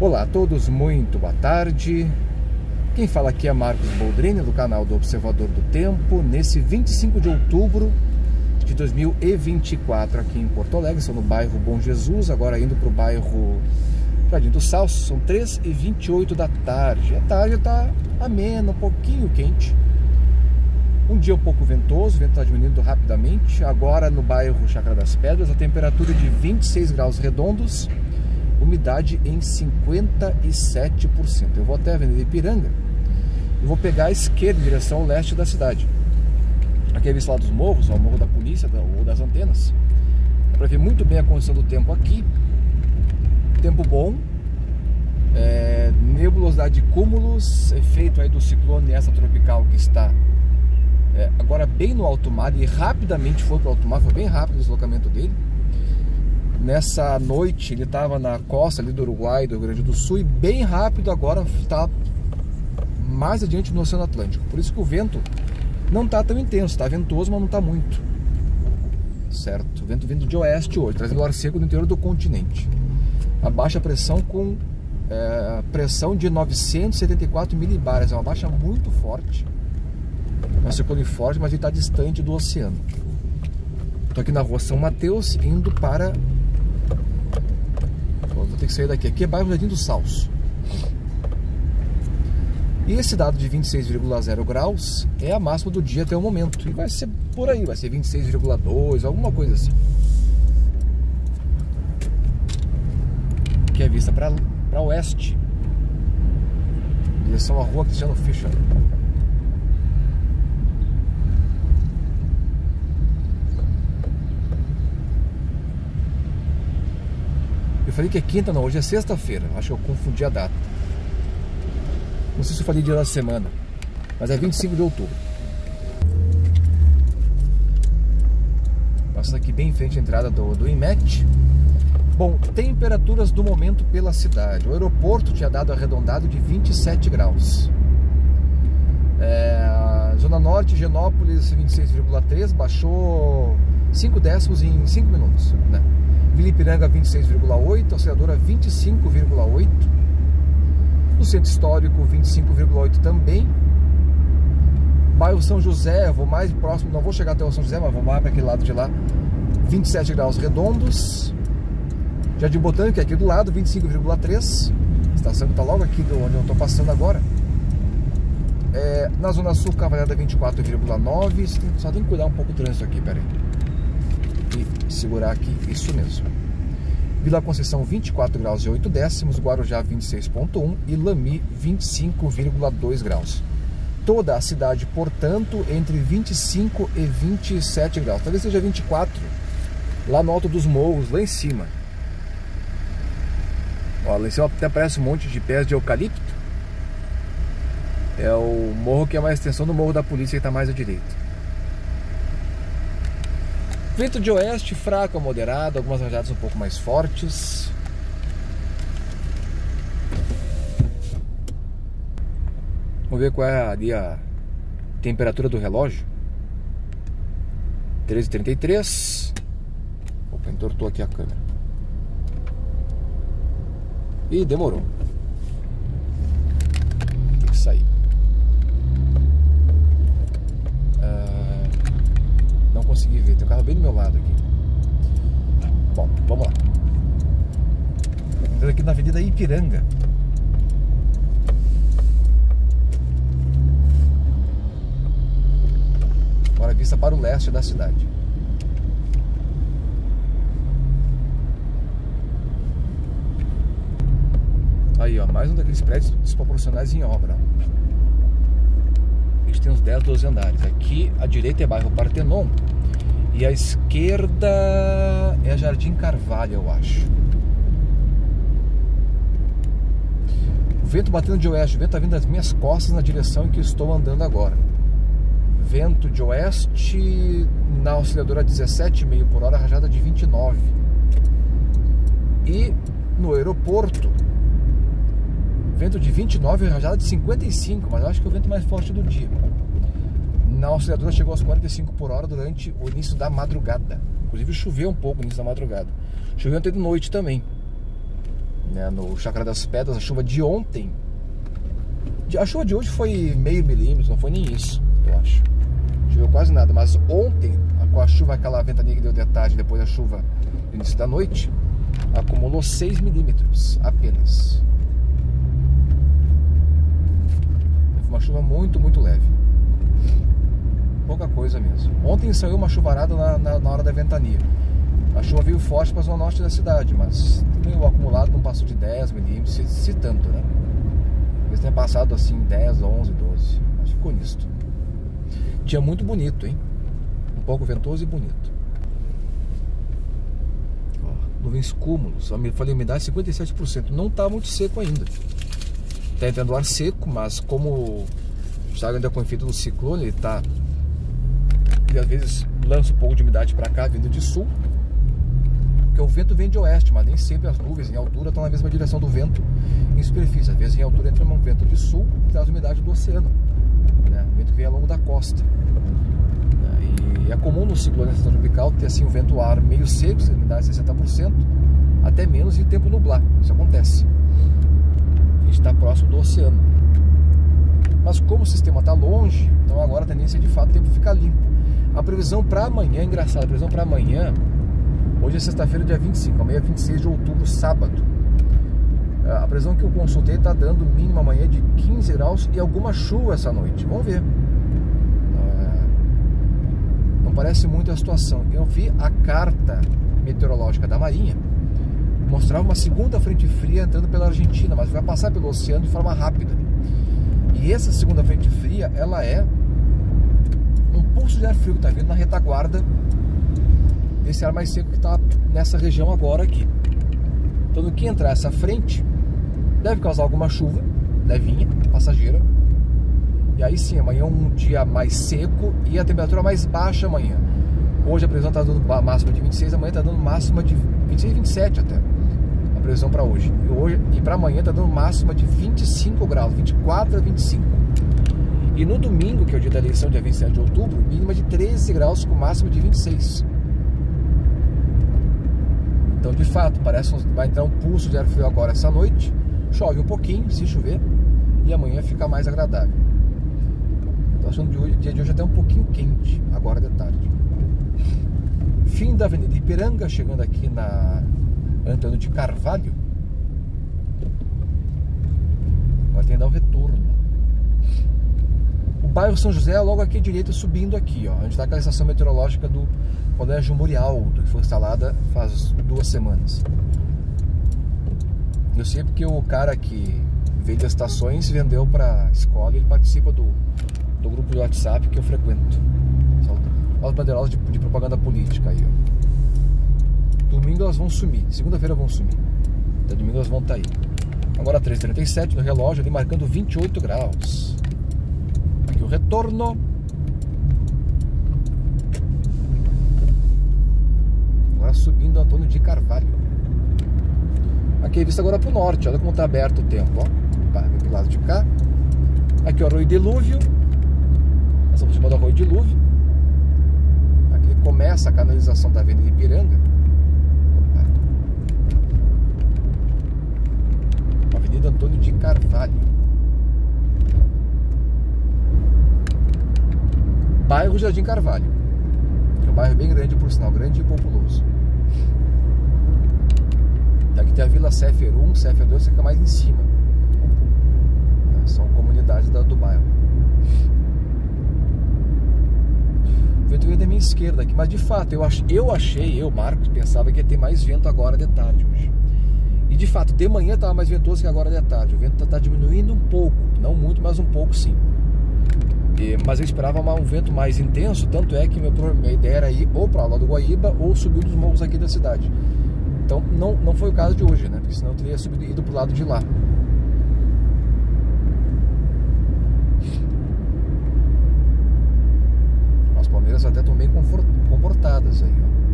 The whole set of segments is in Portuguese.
Olá a todos, muito boa tarde. Quem fala aqui é Marcos Boldrini, do canal do Observador do Tempo, nesse 25 de outubro de 2024, aqui em Porto Alegre. Estou no bairro Bom Jesus, agora indo para o bairro Jardim do Salso. São 3h28 da tarde. A tarde está amena, um pouquinho quente. Um dia um pouco ventoso, o vento está diminuindo rapidamente. Agora no bairro Chácara das Pedras, a temperatura de 26 graus redondos, umidade em 57%. Eu vou até a Avenida Ipiranga e vou pegar a esquerda em direção ao leste da cidade. Aqui é visto lá dos morros, ó, o morro da polícia ou das antenas. Dá para ver muito bem a condição do tempo aqui. Tempo bom, é, nebulosidade de cúmulos, efeito aí do ciclone essa tropical que está é, agora bem no alto mar e rapidamente foi para o alto mar, foi bem rápido o deslocamento dele. Nessa noite ele estava na costa ali do Uruguai, do Rio Grande do Sul e bem rápido agora está mais adiante no Oceano Atlântico. Por isso que o vento não está tão intenso, está ventoso, mas não está muito. Certo? O vento vindo de oeste hoje, trazendo ar seco do interior do continente. A baixa pressão com é, pressão de 974 milibares, é uma baixa muito forte é um forte, mas ele está distante do oceano. Estou aqui na rua São Mateus, indo para... Ter que sair daqui. Aqui é bairro Jardim do Salso. E esse dado de 26,0 graus é a máxima do dia até o momento. E vai ser por aí, vai ser 26,2, alguma coisa assim. Aqui é vista para oeste. Direção à rua Cristiano Fischer. Falei que é quinta, não, hoje é sexta-feira. Acho que eu confundi a data. Não sei se eu falei dia da semana, mas é 25 de outubro. Passando aqui bem em frente à entrada do, do IMET. Bom, temperaturas do momento pela cidade. O aeroporto tinha dado arredondado de 27 graus. É, Zona Norte, Genópolis, 26,3, baixou 5 décimos em 5 minutos. Né? Vila Ipiranga 26,8, Auxiliadora 25,8, no Centro Histórico 25,8 também. Bairro São José, vou mais próximo, não vou chegar até o São José, mas vou mais para aquele lado de lá, 27 graus redondos. Jardim Botânico é aqui do lado, 25,3. Estação que está logo aqui do onde eu estou passando agora. É, na Zona Sul, Cavalhada 24,9. Só tem que cuidar um pouco do trânsito aqui, peraí e segurar aqui, isso mesmo. Vila Conceição 24 graus e 8 décimos, Guarujá 26.1 e Lami 25,2 graus. Toda a cidade, portanto, entre 25 e 27 graus. Talvez seja 24 lá no alto dos morros, lá em cima. Ó, lá em cima até parece um monte de pés de eucalipto. É o morro que é mais extensão do morro da polícia que está mais à direita. Vento de oeste fraco a moderado, algumas rajadas um pouco mais fortes. Vamos ver qual é ali a temperatura do relógio. 13h33. Opa, entortou aqui a câmera. Ih, demorou. Tem que sair. Consegui ver. Tem um carro bem do meu lado aqui. Bom, vamos lá. Estamos aqui na Avenida Ipiranga. Agora vista para o leste da cidade. Aí, ó, mais um daqueles prédios desproporcionais em obra. A gente tem uns 10, 12 andares. Aqui à direita é bairro Partenon. E a esquerda é Jardim Carvalho, eu acho. O vento batendo de oeste, o vento está vindo das minhas costas na direção em que estou andando agora. Vento de oeste na auxiliadora 17,5 por hora, rajada de 29. E no aeroporto, vento de 29 rajada de 55, mas eu acho que é o vento mais forte do dia na auxiliadora chegou aos 45 por hora durante o início da madrugada. Inclusive choveu um pouco no início da madrugada. Choveu até de noite também. né, no Chácara das Pedras, a chuva de ontem. A chuva de hoje foi meio milímetro, não foi nem isso, eu acho. Choveu quase nada, mas ontem, com a chuva, aquela ventania que deu de tarde, depois da chuva no início da noite, acumulou 6 milímetros apenas. Foi uma chuva muito, muito leve. Pouca coisa mesmo. Ontem saiu uma chuvarada na, na, na hora da ventania. A chuva veio forte para a zona norte da cidade, mas também o acumulado não passou de 10 milímetros, se, se tanto, né? Eles têm passado assim 10, 11, 12. Mas ficou nisto. Dia muito bonito, hein? Um pouco ventoso e bonito. Ó, nuvens cúmulos. Eu falei, umidade 57%. Não está muito seco ainda. Está entrando ar seco, mas como está ainda com efeito do ciclone, ele está. Ele às vezes lança um pouco de umidade para cá, vindo de sul porque o vento vem de oeste, mas nem sempre as nuvens em altura estão na mesma direção do vento em superfície. Às vezes em altura entra um vento de sul que traz umidade do oceano, né? o vento que vem ao longo da costa. E é comum no ciclone tropical ter assim um vento ar meio seco, umidade 60%, até menos e tempo nublar. Isso acontece. A gente está próximo do oceano. Mas como o sistema está longe, então agora a tendência é de fato o tempo ficar limpo. A previsão para amanhã, é engraçado, a previsão para amanhã Hoje é sexta-feira, dia 25, amanhã é 26 de outubro, sábado. É, a previsão que eu consultei está dando mínima amanhã de 15 graus e alguma chuva essa noite. Vamos ver. É, não parece muito a situação. Eu vi a carta meteorológica da Marinha mostrava uma segunda frente fria entrando pela Argentina, mas vai passar pelo oceano de forma rápida. E essa segunda frente fria, ela é pulso de ar frio que está vindo na retaguarda esse ar mais seco que está nessa região agora aqui. Então, no que entrar essa frente, deve causar alguma chuva, levinha, passageira. E aí sim, amanhã é um dia mais seco e a temperatura mais baixa amanhã. Hoje a previsão está dando máxima de 26, amanhã está dando máxima de 26, 27 até. A previsão para hoje. E, hoje, e para amanhã está dando máxima de 25 graus, 24 a 25. E no domingo, que é o dia da eleição, dia 27 de outubro, mínima de 13 graus com máxima de 26. Então, de fato, parece que vai entrar um pulso de ar frio agora essa noite. Chove um pouquinho, se chover, e amanhã fica mais agradável. Estou achando o dia de hoje até um pouquinho quente, agora de tarde. Fim da Avenida Ipiranga, chegando aqui na Antônio de Carvalho. Agora tem que dar um retorno. O bairro São José é logo aqui à direita, subindo aqui, ó. Onde está aquela estação meteorológica do Colégio Murialdo, que foi instalada faz duas semanas. Eu sei porque o cara que vende as estações vendeu para a escola e ele participa do, do grupo de WhatsApp que eu frequento. Olha as bandeirolas de, de, propaganda política aí, ó. Domingo elas vão sumir, segunda-feira vão sumir. Até domingo elas vão estar tá aí. Agora 3h37 no relógio, ali marcando 28 graus. O retorno. subindo Antônio de Carvalho. Aqui é vista agora para o norte, olha como está aberto o tempo. Ó. Tá, vem pro lado de cá. Aqui o Arroio Dilúvio. Nós estamos cima do Arroio Dilúvio. Aqui começa a canalização da Avenida Ipiranga. Avenida Antônio de Carvalho. Bairro Jardim Carvalho. É um bairro bem grande, por sinal, grande e populoso. Daqui tem a Vila Céfer 1, Céfer 2 fica mais em cima. Né, são comunidades do bairro. Vento veio da minha esquerda aqui, mas de fato eu, ach, eu achei, eu, Marcos, pensava que ia ter mais vento agora de tarde hoje. E de fato, de manhã estava mais ventoso que agora de tarde. O vento está tá diminuindo um pouco, não muito, mas um pouco sim. E, mas eu esperava um vento mais intenso, tanto é que meu, minha ideia era ir ou para lá do Guaíba ou subir dos morros aqui da cidade. Então não, não foi o caso de hoje, né? Porque senão eu teria subido, ido pro lado de lá. As palmeiras até estão bem comportadas aí, ó.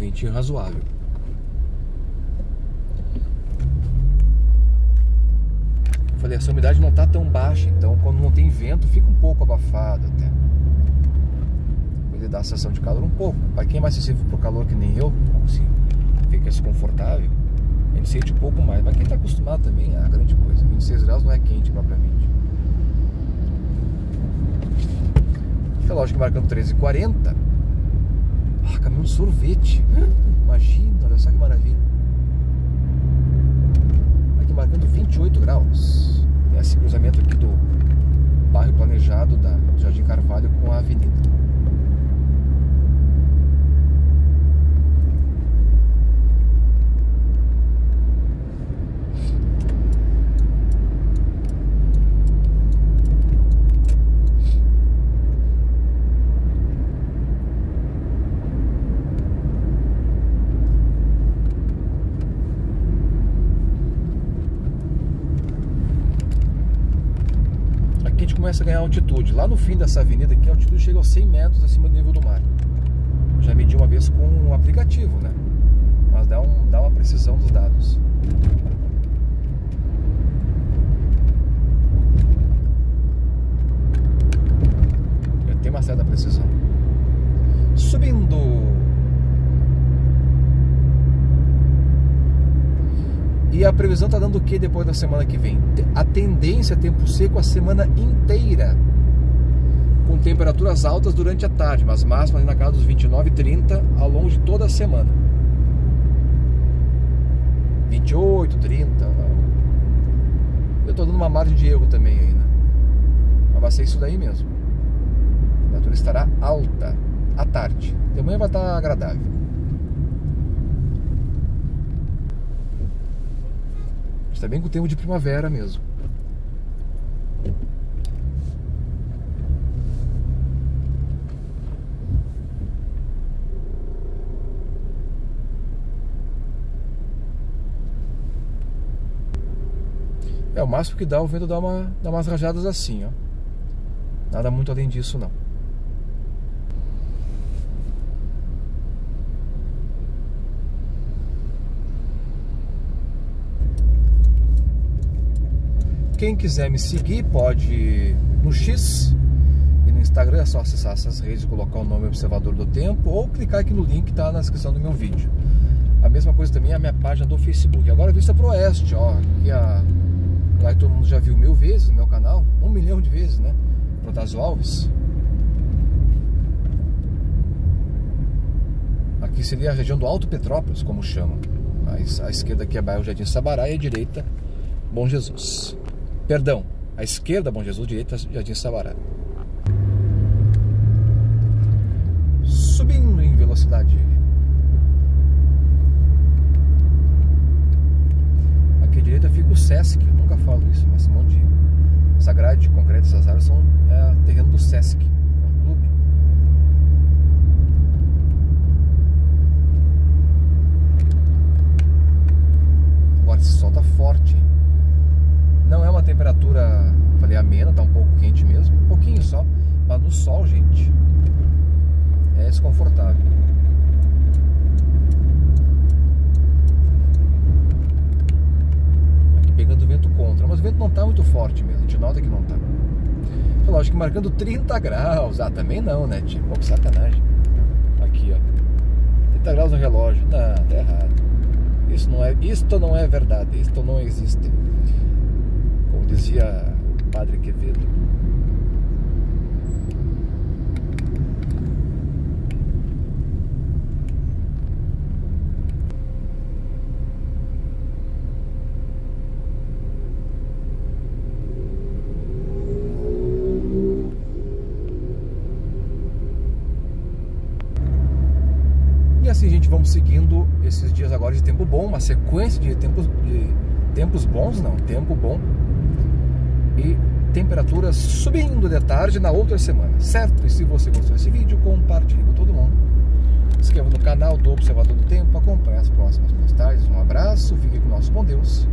totalmente razoável. Eu falei, essa umidade não está tão baixa, então quando não tem vento fica um pouco abafado até. Ele dá a sensação de calor um pouco. Para quem é mais sensível para o calor que nem eu, assim, fica desconfortável, confortável. Ele sente um pouco mais. Mas quem está acostumado também é a grande coisa. 26 graus não é quente propriamente. Relógio marcando 13h40. Caminhão de sorvete. Imagina, olha só que maravilha. Aqui marcando 28 graus. Esse cruzamento aqui do bairro planejado da Jardim Carvalho com a avenida. Começa a ganhar altitude. Lá no fim dessa avenida aqui, a altitude chega aos 100 metros acima do nível do mar. Já medi uma vez com um aplicativo, né? Mas dá, um, dá uma precisão dos dados. Eu tenho uma certa precisão. Subindo E a previsão está dando o que depois da semana que vem? A tendência é tempo seco a semana inteira. Com temperaturas altas durante a tarde, mas máximas na casa dos 29 e 30 ao longo de toda a semana. 28, 30. Eu estou dando uma margem de erro também ainda. Mas vai ser isso daí mesmo. A temperatura estará alta à tarde. De manhã vai estar agradável. Está bem com o tempo de primavera mesmo. É, o máximo que dá, o vento dá, uma, dá umas rajadas assim, ó. Nada muito além disso, não. Quem quiser me seguir pode no X e no Instagram é só acessar essas redes e colocar o nome Observador do Tempo ou clicar aqui no link que está na descrição do meu vídeo. A mesma coisa também é a minha página do Facebook. Agora vista para o oeste, ó. Aqui a... Lá todo mundo já viu mil vezes no meu canal, um milhão de vezes, né? Protásio Alves. Aqui seria a região do Alto Petrópolis, como chamam. A esquerda aqui é bairro Jardim Sabará e a direita Bom Jesus. Perdão, à esquerda Bom Jesus, direita Jardim Sabará. Subindo em velocidade. Aqui à direita fica o Sesc, eu nunca falo isso, mas esse monte de. Essa de concreto, essas áreas são é, terreno do Sesc, é um clube. Agora esse sol tá forte, hein? Não é uma temperatura, falei, amena, tá um pouco quente mesmo, um pouquinho só, mas no sol, gente, é desconfortável. Aqui pegando vento contra, mas o vento não tá muito forte mesmo, a gente nota que não tá. Lógico que marcando 30 graus, ah, também não, né, tipo, pô, que sacanagem. Aqui, ó, 30 graus no relógio, não, tá errado. Isso não é, isto não é verdade, isto não existe dizia o padre Quevedo. Assim, gente, vamos seguindo esses dias agora de tempo bom, uma sequência de tempos, de tempos bons, não, tempo bom e temperaturas subindo de tarde na outra semana, certo? E se você gostou desse vídeo, compartilhe com todo mundo. Se inscreva no canal do Observador do Tempo, acompanhe as próximas postagens. Um abraço, fique com o nosso bom Deus.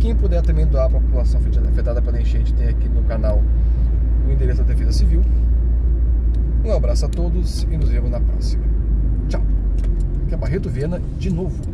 Quem puder também doar para a população afetada pela enchente, tem aqui no canal o endereço da Defesa Civil. Um abraço a todos e nos vemos na próxima. Barreto Viana de novo.